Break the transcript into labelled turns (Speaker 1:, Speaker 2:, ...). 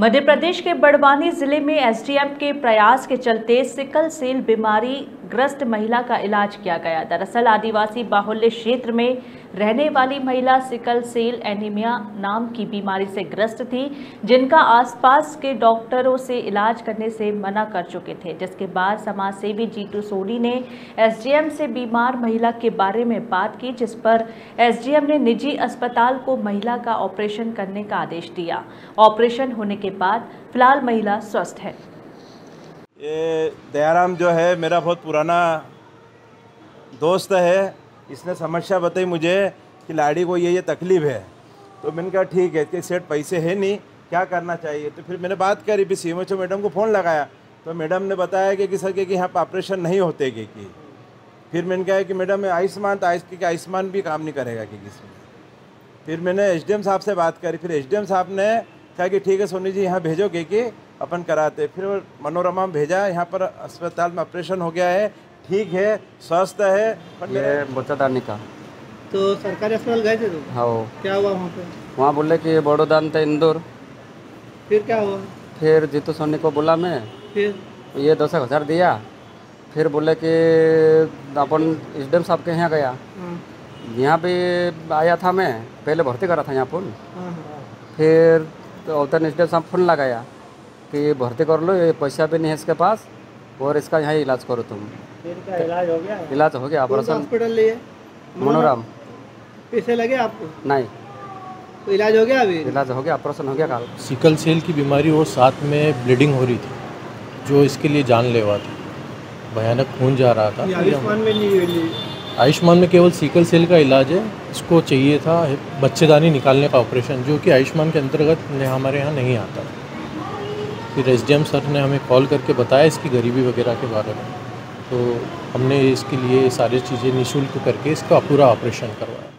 Speaker 1: मध्य प्रदेश के बड़वानी ज़िले में एसडीएम के प्रयास के चलते सिकल सेल बीमारी ग्रस्त महिला का इलाज किया गया। दरअसल आदिवासी बाहुल्य क्षेत्र में रहने वाली महिला सिकल सेल एनीमिया नाम की बीमारी से ग्रस्त थी, जिनका आसपास के डॉक्टरों से इलाज करने से मना कर चुके थे। जिसके बाद समाज सेवी जीतू सोनी ने एसडीएम से बीमार महिला के बारे में बात की, जिस पर एसडीएम ने निजी अस्पताल को महिला का ऑपरेशन करने का आदेश दिया। ऑपरेशन होने के बाद फ़िलहाल महिला स्वस्थ है।
Speaker 2: ये दयाराम जो है, मेरा बहुत पुराना दोस्त है। इसने समस्या बताई मुझे कि लाड़ी को ये ये तकलीफ़ है। तो मैंने कहा ठीक है कि सेठ पैसे है नहीं क्या करना चाहिए? तो फिर मैंने बात करी फिर सी मैडम को फ़ोन लगाया। तो मैडम ने बताया कि, कि सर कि यहाँ पर ऑपरेशन नहीं होते कि, कि। फिर मैंने कहा कि मैडम आयुष्मान तो आयुष कि आयुष्मान भी काम नहीं करेगा कि किसी में। फिर मैंने एचडीएम साहब से बात करी फिर एचडीएम साहब ने कहा कि ठीक है सोनी जी यहाँ भेजोगे कि अपन कराते फिर मनोरमा में भेजा यहाँ पर अस्पताल में ऑपरेशन हो गया है। ठीक है स्वस्थ है।
Speaker 3: ये बोचादानी का।
Speaker 4: तो सरकारी अस्पताल गए थे तुम?
Speaker 3: हाँ।
Speaker 4: क्या हुआ वहाँ पे?
Speaker 3: वहाँ बोले कि बड़ोदान था इंदौर।
Speaker 4: फिर क्या हुआ?
Speaker 3: फिर जीतू सोनी को बोला मैं।
Speaker 4: फिर?
Speaker 3: ये दस एक हज़ार दिया। फिर बोले कि अपन एस डी साहब के यहाँ गया।
Speaker 4: हाँ।
Speaker 3: यहाँ भी आया था मैं। पहले भर्ती करा था यहाँ पर
Speaker 4: हाँ हाँ।
Speaker 3: फिर तो उधर एस डी साहब फ़ोन लगाया कि भर्ती कर लो ये पैसा भी नहीं है इसके पास और इसका यहाँ इलाज करो तुम।
Speaker 4: इलाज हो गया?
Speaker 3: इलाज हो गया ऑपरेशन
Speaker 4: हॉस्पिटल लिए
Speaker 3: मनोराम।
Speaker 4: पैसे लगे आपको?
Speaker 3: नहीं।
Speaker 4: तो इलाज हो गया अभी?
Speaker 3: इलाज हो गया ऑपरेशन हो गया कल।
Speaker 5: सिकल सेल की बीमारी और साथ में ब्लीडिंग हो रही थी जो इसके लिए जानलेवा थी। भयानक खून जा रहा था।
Speaker 4: आयुष्मान में नहीं
Speaker 5: आयुष्मान में केवल सिकल सेल का इलाज है इसको चाहिए था बच्चेदानी निकालने का ऑपरेशन जो कि आयुष्मान के अंतर्गत न- हमारे यहाँ नहीं आता। फिर एस सर ने हमें कॉल करके बताया इसकी गरीबी वगैरह के बारे में। तो हमने इसके लिए सारी चीज़ें निःशुल्क करके इसका पूरा ऑपरेशन करवाया।